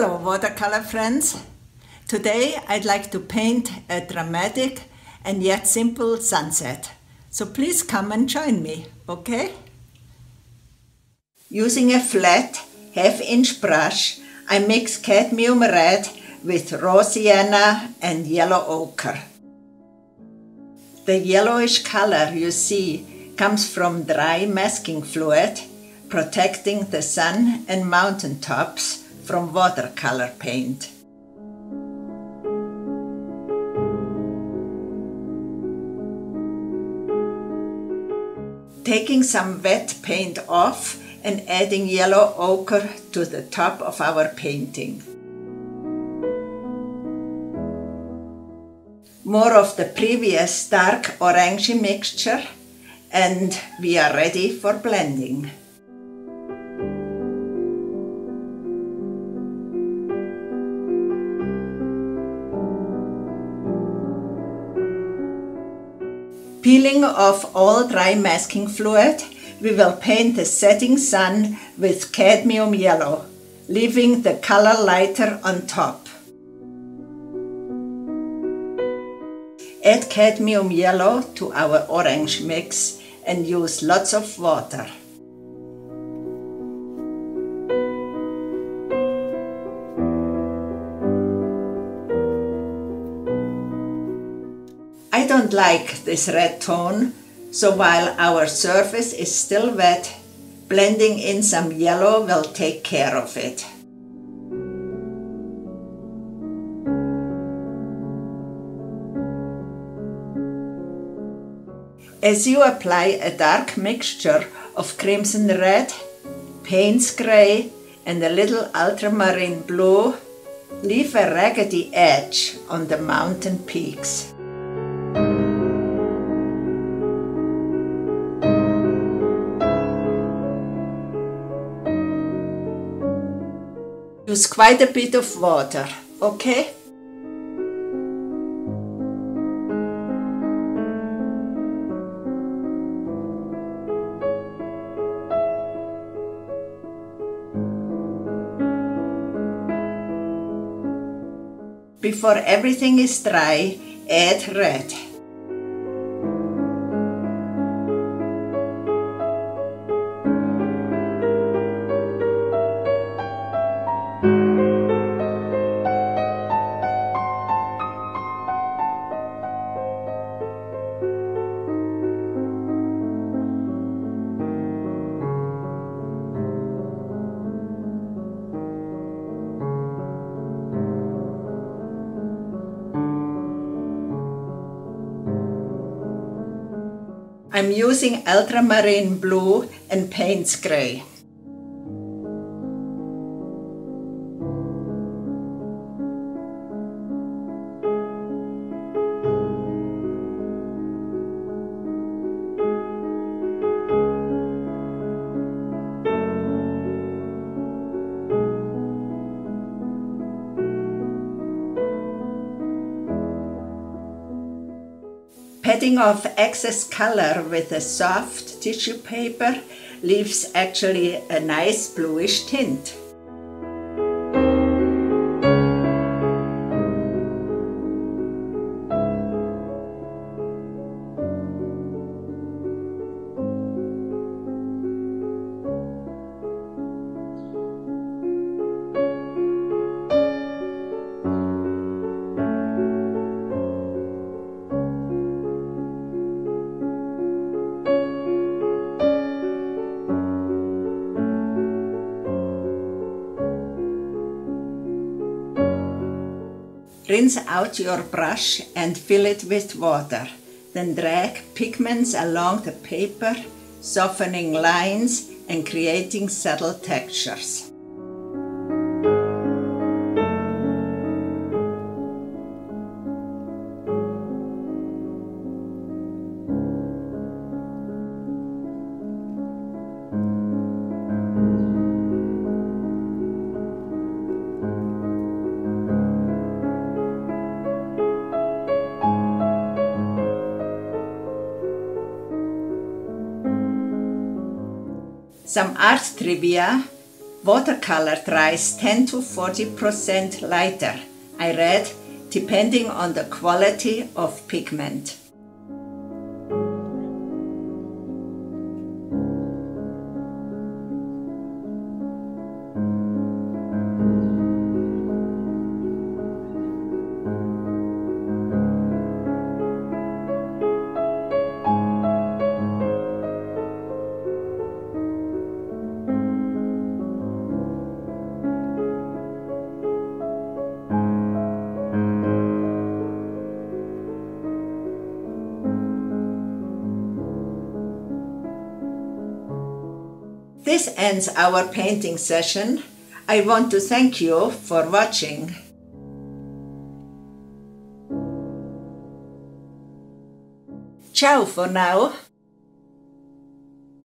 Hello watercolor friends. Today I'd like to paint a dramatic and yet simple sunset. So please come and join me, okay? Using a flat half inch brush, I mix cadmium red with raw sienna and yellow ochre. The yellowish color you see comes from dry masking fluid protecting the sun and mountain tops from watercolor paint. Taking some wet paint off and adding yellow ochre to the top of our painting. More of the previous dark orangey mixture and we are ready for blending. Peeling off all dry masking fluid, we will paint the setting sun with cadmium yellow, leaving the color lighter on top. Add cadmium yellow to our orange mix and use lots of water. I don't like this red tone, so while our surface is still wet, blending in some yellow will take care of it. As you apply a dark mixture of crimson red, Payne's grey and a little ultramarine blue, leave a raggedy edge on the mountain peaks. Use quite a bit of water, okay? Before everything is dry, add red. I'm using ultramarine blue and Payne's grey. Patting off excess color with a soft tissue paper leaves actually a nice bluish tint. Rinse out your brush and fill it with water. Then drag pigments along the paper, softening lines and creating subtle textures. Some art trivia. Watercolor dries 10 to 40% lighter, I read, depending on the quality of pigment. This ends our painting session. I want to thank you for watching. Ciao for now.